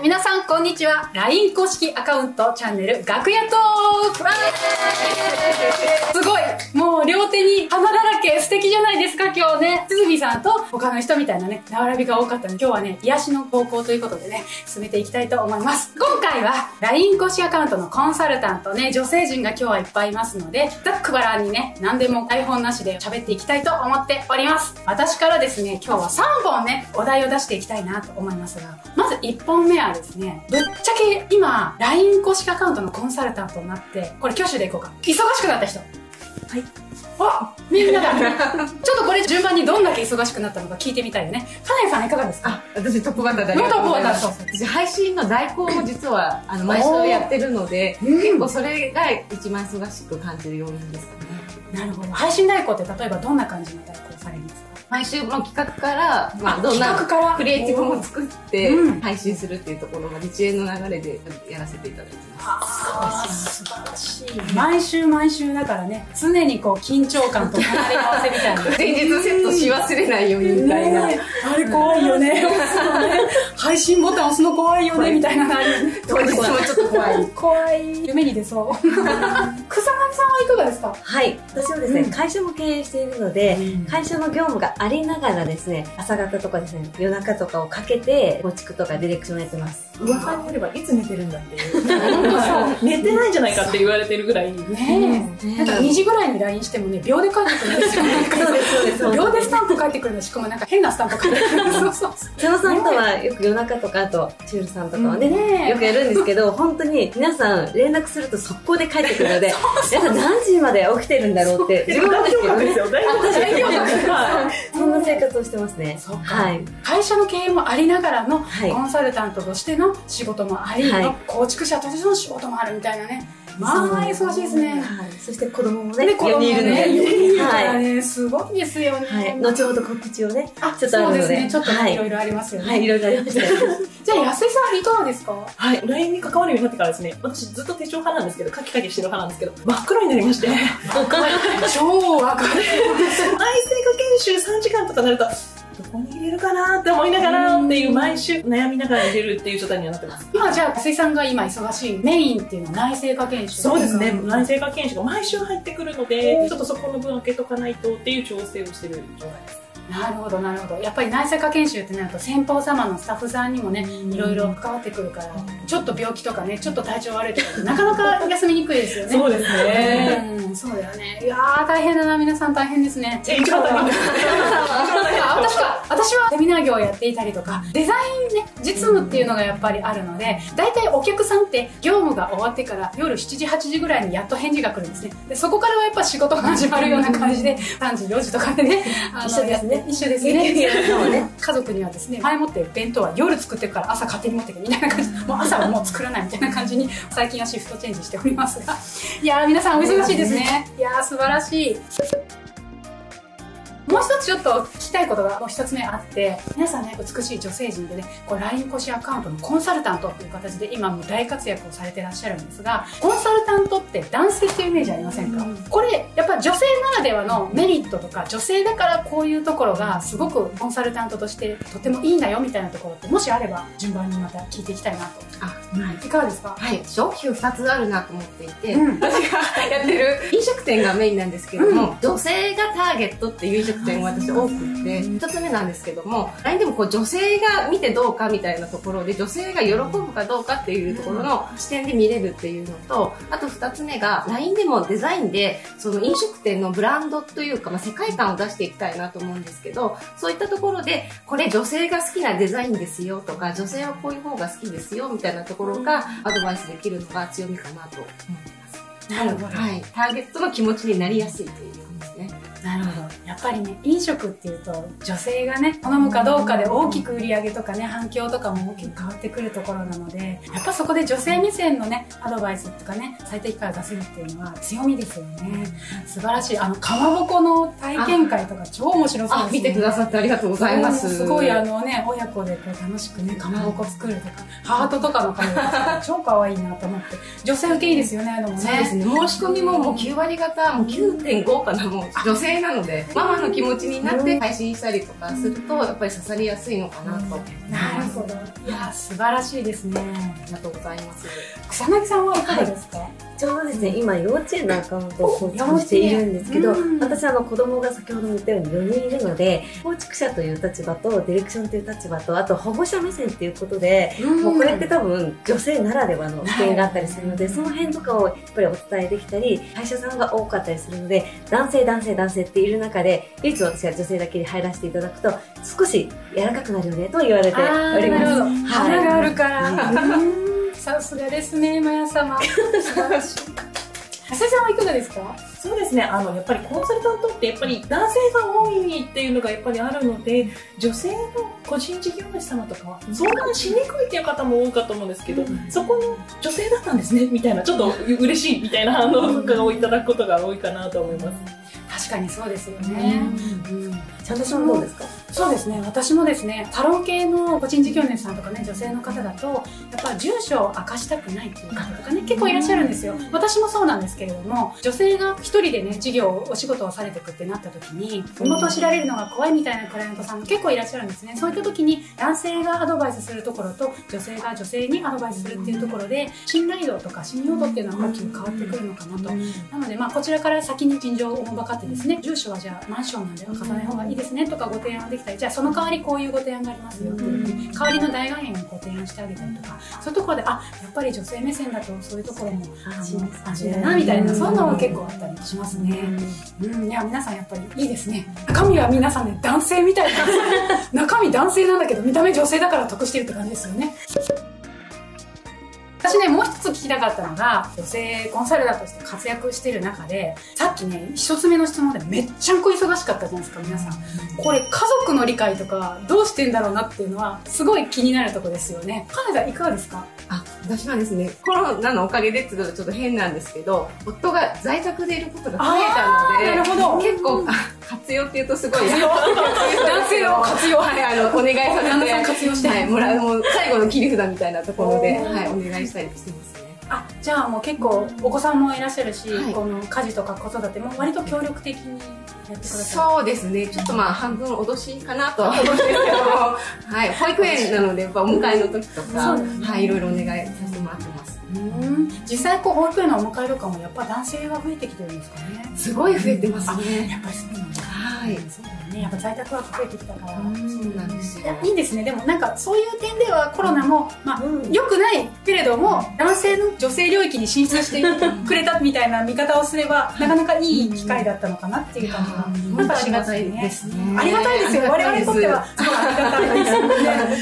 皆さんこんにちは。LINE 公式アカウントチャンネル、楽屋トークすごいもう両手に花だらけ素敵じゃないですか、今日ね。つずみさんと他の人みたいなね、並びが多かったので、今日はね、癒しの投稿ということでね、進めていきたいと思います。今回は、LINE 公式アカウントのコンサルタントね、女性陣が今日はいっぱいいますので、ざっくばらんにね、何でも台本なしで喋っていきたいと思っております。私からですね、今日は3本ね、お題を出していきたいなと思いますが、まず1本目はですね、ぶっちゃけ今、LINE 公式アカウントのコンサルタントになって、これ挙手でいこうか。忙しくなった人。はい。あみんなだ。ちょっとこれ順番にどんだけ忙しくなったのか聞いてみたいよね。かなえさんいかがですか？あ、私トップバッターでありトップがとうございます。バッターそう。私配信の代行も実はあの毎週やってるので、うん結構それが一番忙しく感じる要因ですかね。なるほど。配信代行って例えばどんな感じの代行されるんですか？毎週の企画から、まあ、どんなクリエイティブも作ってうん配信するっていうところまで一連の流れでやらせていただいてます。素晴らしい。毎週毎週だからね、常にこう緊張感と隣り合わせみたいな。前日セットし忘れないようにみたいな。あれ怖いよね。配信ボタン押すの怖いよね、みたいなのあるよね。当日もちょっと怖い。怖い。夢に出そう。草薙さんはいかがですか？はい。私はですね、うん会社も経営しているので、うん会社の業務がありながらですね、朝方とかですね、夜中とかをかけて、構築とかディレクションやってます。噂によればいつ寝てるんだっていう 寝てないんじゃないかって言われてるぐらいねえ。なんか2時ぐらいに LINE してもね、秒で帰ってくるんですよ。そうです、そうです。秒でスタンプ返ってくるのしかもなんか変なスタンプ返ってくる。そうそう。瀬野さんとはよく夜中とか、あと、チュールさんとかはね、ねえよくやるんですけど、本当に皆さん連絡すると速攻で帰ってくるので、皆さん何時まで起きてるんだろうって、自分もですけどねそんな生活をしてますね。はい。会社の経営もありながらのはいコンサルタントとしての仕事もあり、はい構築者としての仕事もあるみたいなね。まあ、忙しいですね。はい。そして子供もね、で、子供も4人いるのね、で。4人いるからはい。ね、すごいですよね。はい。後ほど告知をね、あ、ちょっとあるのでそうですね。ちょっといいろいろありますよね。はい、いろいろありまし。じゃあ、安井さんいかがですか？はい、LINE に関わるようになってからですね、私ずっと手帳派なんですけど、カキカキしてる派なんですけど、真っ黒になりまして、内超わかる。製化研修3時間とかなると、どこに入れるかなって思いながらっていう、毎週悩みながら入れるっていう状態にはなってます。今、じゃあ、安井さんが今忙しいメインっていうのは内製化研修そうですね、ん内製化研修が毎週入ってくるので、ちょっとそこの分開けとかないとっていう調整をしてる状態です。なるほど、なるほど。やっぱり内製化研修ってなると、先方様のスタッフさんにもね、いろいろ関わってくるから、ちょっと病気とかね、ちょっと体調悪いとかって、なかなか休みにくいですよね。そうですね。うん、そうだよね。いやー、大変だな、皆さん大変ですね。え一番大変です。あ私か、私はセミナー業をやっていたりとか、デザインね、実務っていうのがやっぱりあるので、大体お客さんって業務が終わってから夜7時、8時ぐらいにやっと返事が来るんですね。で、そこからはやっぱ仕事が始まるような感じで、3時、4時とかでね、あの一緒ですねやって一緒ですね。ね。家族にはですね、前もって弁当は夜作ってるから朝勝手に持ってくみたいな感じ、もう朝はもう作らないみたいな感じに最近はシフトチェンジしておりますが、いやー皆さんお忙しいですね。いやー素晴らしい。もう一つちょっと聞きたいことがもう一つ目あって、皆さんね、美しい女性陣でね、こう LINE 公式アカウントのコンサルタントっていう形で今も大活躍をされてらっしゃるんですが、コンサルタントって男性っていうイメージありませんか、これ、やっぱ女性ならではのメリットとか、女性だからこういうところがすごくコンサルタントとしてとてもいいんだよみたいなところって、もしあれば順番にまた聞いていきたいなと。あ、はい。いかがですか？はい、大きく2つあるなと思っていて、うん。私がやってる。飲食店がメインなんですけども、女性がターゲットっていう飲食店が私多くって、1つ目なんですけども、LINE でもこう女性が見てどうかみたいなところで、女性が喜ぶかどうかっていうところの視点で見れるっていうのと、あと2つ目が LINE でもデザインで、その飲食店のブランドというか、まあ、世界観を出していきたいなと思うんですけど、そういったところで、これ女性が好きなデザインですよとか、女性はこういう方が好きですよみたいなところがアドバイスできるのが強みかなと思ってます。なるほど。はい。ターゲットの気持ちになりやすいという感じですね。なるほど。やっぱりね、飲食っていうと、女性がね、好むかどうかで大きく売り上げとかね、反響とかも大きく変わってくるところなので、やっぱそこで女性目線のね、アドバイスとかね、最適解を出せるっていうのは強みですよね。素晴らしい。あの、かまぼこの体験会とか超面白そうです、ね。あ、見てくださってありがとうございます。すごいあのね、親子でこう楽しくね、かまぼこ作るとか、ハートとかのかまぼこ作る超可愛いなと思って。女性受けいいですよね、でもね。そうですね。申し込みももう9割方、もう9.5かな、もう女性なので、ママの気持ちになって配信したりとかすると、やっぱり刺さりやすいのかなと。なるほど。いや、素晴らしいですね。ありがとうございます。草薙さんはいかがですか、ちょうどですね、今幼稚園のアカウントを構築しているんですけどうん、私あの子供が先ほども言ったように4人いるので、構築者という立場とディレクションという立場と、あと保護者目線っていうことで、もうこれって多分女性ならではの視点があったりするので、その辺とかをやっぱりお伝えできたり、会社さんが多かったりするので、男性男性男性っている中で、唯一私は女性だけに入らせていただくと、少し柔らかくなるよねと言われております。はい。花があるから。うんさすがですね、マヤ様。素晴らしい。浅井さんはいかがですか？そうですね、あの、やっぱりコンサルタントってやっぱり男性が多いっていうのがやっぱりあるので、女性の個人事業主様とかは相談しにくいっていう方も多いかと思うんですけど、そこの女性だったんですね、みたいな、ちょっと嬉しいみたいな反応とかをいただくことが多いかなと思います。確かにそうですよね。うんちゃんとさんどうですか？そうですね。私もですねサロン系の個人事業主さんとかね女性の方だとやっぱ住所を明かしたくないっていう方とかね結構いらっしゃるんですよ。私もそうなんですけれども女性が一人でね事業お仕事をされていくってなった時に身元を知られるのが怖いみたいなクライアントさんも結構いらっしゃるんですね。そういった時に男性がアドバイスするところと女性が女性にアドバイスするっていうところで信頼度とか信用度っていうのは大きく変わってくるのかなと。なので、まあ、こちらから先に陳情をおもばかってですね、住所はじゃあマンションなんで貸さない方がいいですねとかご提案はできたり、じゃあその代わりこういうご提案がありますよっていう代わりの大概念をご提案してあげたりとか、そういうところで、あ、やっぱり女性目線だとそういうところも安心だなみたいな、そういうのは結構あったりしますね。うん、いや、皆さんやっぱりいいですね。中身は皆さんね、男性みたいな、中身男性なんだけど、見た目女性だから得してるって感じですよね。私ね、もう一つ聞きたかったのが、女性コンサルタントとして活躍してる中で、さっきね、一つ目の質問でめっちゃんこ忙しかったじゃないですか、皆さん。これ、家族の理解とか、どうしてんだろうなっていうのは、すごい気になるとこですよね。カナダいかがですか？あ、私はですね、コロナのおかげでっていうとちょっと変なんですけど、夫が在宅でいることが増えたので、なるほど。結構、あ活用っていうとすごい、男性を活用はい、あの、お願いさせて、はい、もらう、最後の切り札みたいなところで、はい、お願いしたりしてますね。あ、じゃあもう結構、お子さんもいらっしゃるし、はい。この家事とか子育ても割と協力的にやってください。そうですね、ちょっとまあ半分脅しかなとは思うんですけども、はい、保育園なので、やっぱお迎えの時とか、ね。はい、いろいろお願いさせてもらってます。うん。実際こう保育園のお迎えとかもやっぱ男性が増えてきてるんですかね。すごい増えてますね。やっぱりそうなんだ。はい。そうだ。よねやっぱ在宅ワーク増えてきたから。そうなんですよ。いやいいんですね。でもなんかそういう点ではコロナも、まあうん。良くないけれども男性の女性領域に進出してくれたみたいな見方をすればなかなかいい機会だったのかなっていう感じが本当ありがたいですね。ありがたいです。よ我々にとってはすごいありがたいですよね。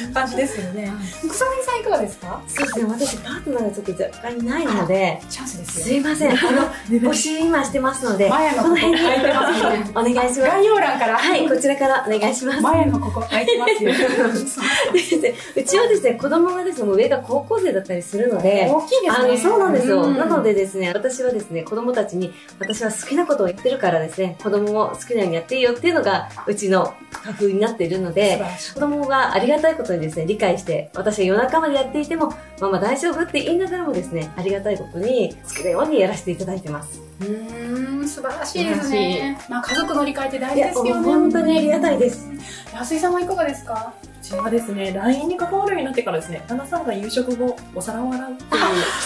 は感じですよね草薙さんいかがですか？そうですね、私パートナーがちょっと若干いないので、チャンスですすよいません、あの、募集今してますので、マヤのこの辺に空いてますので。お願いします。概要欄から。はい、こちらからお願いします。前のここ空いてますよ うちはですね、子供がですね、もう上が高校生だったりするので、大きいですねあの、そうなんですよ。うんなのでですね、私はですね、子供たちに、私は好きなことを言ってるからですね、子供も好きなようにやっていいよっていうのが、うちの工夫になっているので、子供がありがたいことにですね、理解して、私は夜中までやっていても、ママ大丈夫？って言いながらもですね、ありがたいことに、好きなようにやらせていただいてます。うーん素晴らしいですねまあ家族の理解って大事ですよね本当にありがたいです。安井さんはいかがですか？うちはですね、LINE に関わるようになってからですね、旦那さんが夕食後、お皿を洗うっていう。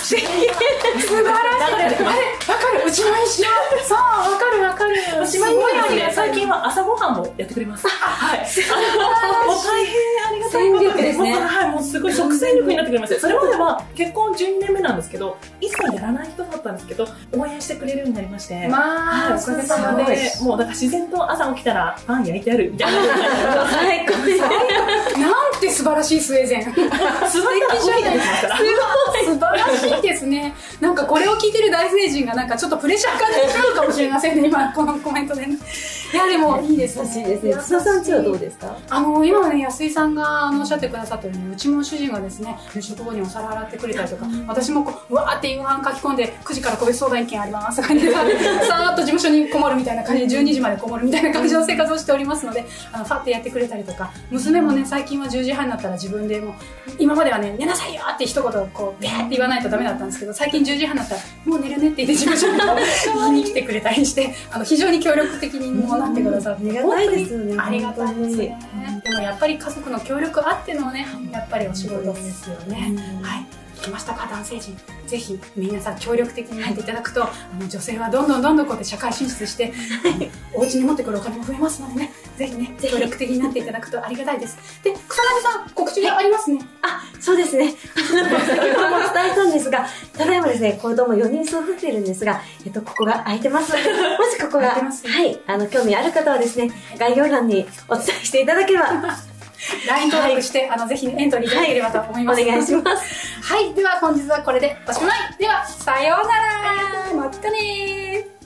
素晴らしいあれわかるうちの一緒そうわかるわかるしまいには最近は朝ごはんもやってくれます。はい。もう大変ありがたいですねはい、もうすごい即戦力になってくれますよ。それまでは結婚12年目なんですけど、一切やらない人だったんですけど、応援してくれるようになりまして。まはい、あおかげさまで、もうだから自然と朝起きたらパン焼いてあるみたいな。最高です。なんて素晴らしいスウェーデン。素敵じゃないですか。素晴らしいですね。なんかこれを聞いてる大成人がなんかちょっとプレッシャー感じちゃうかもしれませんね今このコメントでね。いやでもいいです優しいですね。津田さんちはどうですか？あの今ね安井さんがあのおっしゃってくださったようにうちも主人がですね夕食後にお皿洗ってくれたりとか私もこううわーって夕飯書き込んで9時から個別相談意見ありますとかねささーっと事務所にこもるみたいな感じで12時までこもるみたいな感じの生活をしておりますのであのファってやってくれたりとか娘もね最近は10時半になったら自分でもう今まではね寝なさいよって一言こうビャーって言わないとダメだったんですけど最近10時半になったらもう寝るねって言って事務所に言いに来てくれたりして あの非常に協力的にもうなってくださって。ありがたいですよね本当にありがたいですね本。でもやっぱり家族の協力あってのね、やっぱりお仕事ですよね。はい。聞きました。か男性陣ぜひ皆さん協力的になっていただくと、あの女性はどんどんどんどんこうやって社会進出して、お家に持ってくるお金も増えますのでねぜひね協力的になっていただくとありがたいです。で草薙さん告知がありますね、あ、そうですね。先ほども伝えたんですが、ただいまですね、子供4人そう増えているんですが、えっと、ここが空いてます。もしここが、空いてます。はい、あの、興味ある方はですね、概要欄にお伝えしていただければ、LINE 登録して、あのぜひエントリーいただければと思いおます、願いします。はい。では本日はこれでおしまい。ではさようなら。またねー